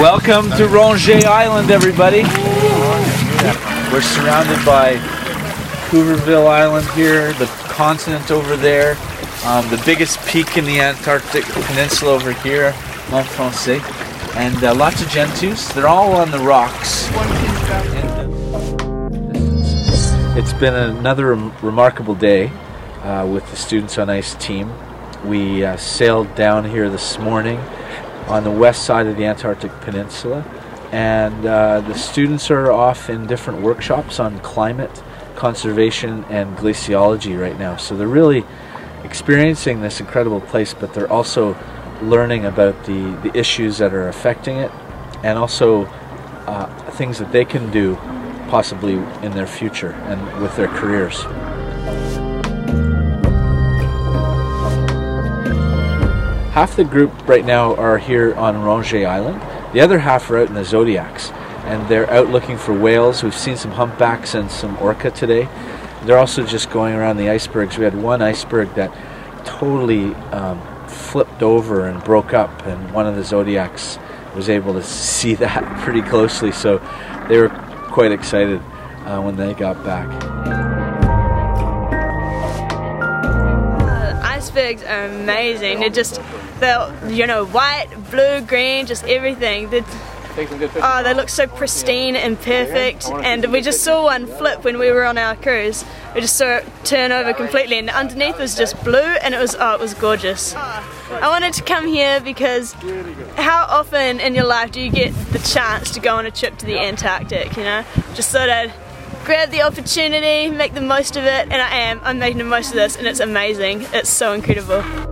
Welcome to Ronge Island, everybody. We're surrounded by Cuverville Island here, the continent over there, um, the biggest peak in the Antarctic Peninsula over here, Mont Francais, and uh, lots of gentoos. They're all on the rocks. It's been another rem- remarkable day uh, with the Students on Ice team. We uh, sailed down here this morning on the west side of the Antarctic Peninsula, and uh, the students are off in different workshops on climate conservation and glaciology right now. So they're really experiencing this incredible place, but they're also learning about the, the issues that are affecting it and also uh, things that they can do possibly in their future and with their careers. Half the group right now are here on Ronge Island. The other half are out in the Zodiacs, and they're out looking for whales. We've seen some humpbacks and some orca today. They're also just going around the icebergs. We had one iceberg that totally um, flipped over and broke up, and one of the Zodiacs was able to see that pretty closely. So they were quite excited uh, when they got back. Icebergs are amazing. They're just, they're, you know, white, blue, green, just everything. They're, oh, they look so pristine and perfect. And we just saw one flip when we were on our cruise. We just saw it turn over completely, and underneath was just blue, and it was, oh, it was gorgeous. I wanted to come here because how often in your life do you get the chance to go on a trip to the Antarctic, you know? Just sort of grab the opportunity, make the most of it, and I am. I'm making the most of this, and it's amazing. It's so incredible.